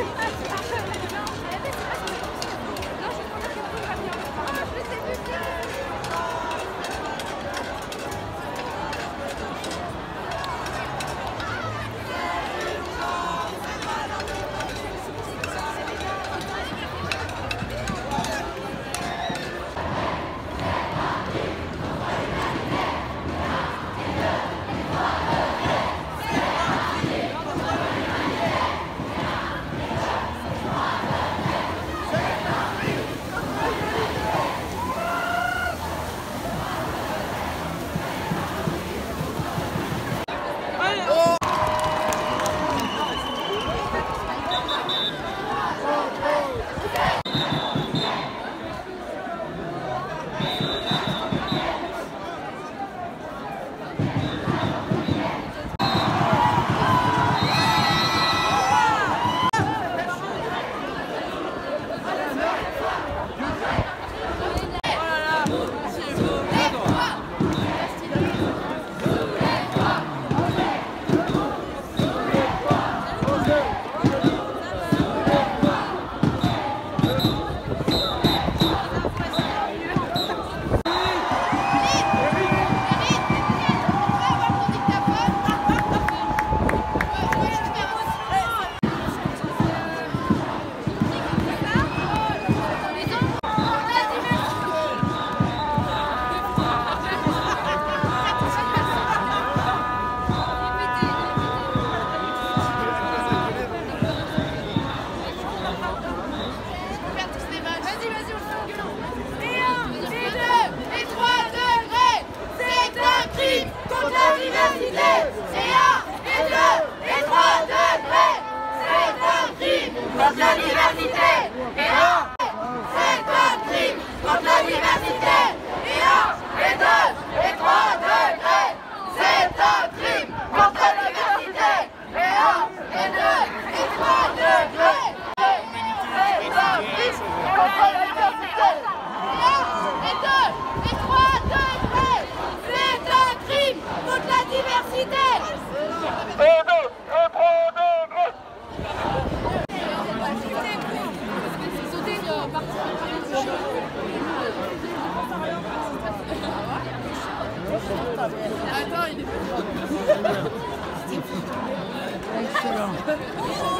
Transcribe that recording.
Ha, ha, ha! Oh!